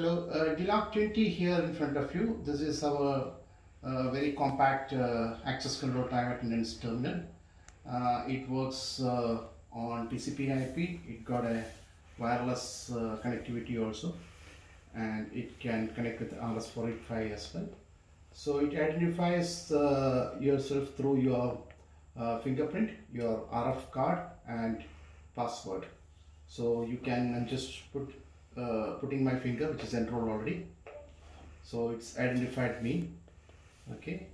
Hello, uh, Dlock 20 here in front of you. This is our uh, very compact uh, access control time attendance terminal. Uh, it works uh, on TCP IP. It got a wireless uh, connectivity also and it can connect with RS485 as well. So it identifies uh, yourself through your fingerprint, your RF card and password. So you can just put uh, putting my finger which is enrolled already. So it's identified me. Okay,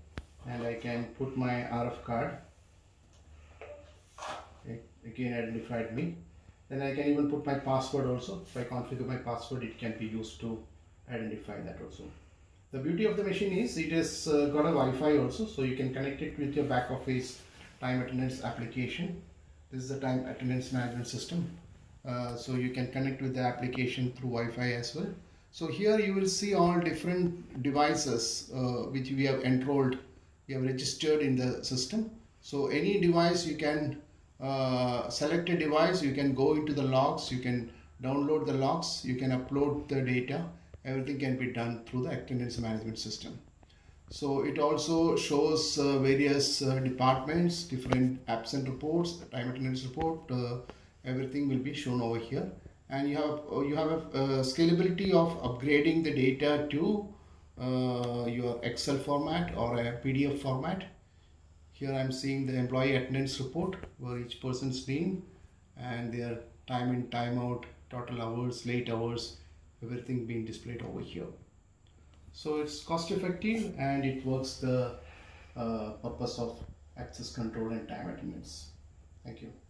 and I can put my RF card. Okay. Again identified me. Then I can even put my password also. If I configure my password, it can be used to identify that also. The beauty of the machine is it has uh, got a Wi-Fi also, so you can connect it with your back office time attendance application. This is the time attendance management system. Uh, so you can connect with the application through Wi-Fi as well. So here you will see all different devices uh, which we have enrolled, we have registered in the system. So any device you can uh, select a device, you can go into the logs, you can download the logs, you can upload the data, everything can be done through the attendance management system. So it also shows uh, various uh, departments, different absent reports, time attendance report, everything will be shown over here. And you have uh, you have a, a scalability of upgrading the data to uh, your excel format or a pdf format. Here i'm seeing the employee attendance report where each person's name and their time in time out total hours late hours everything being displayed over here. So it's cost effective and it works the uh, purpose of access control and time attendance. Thank you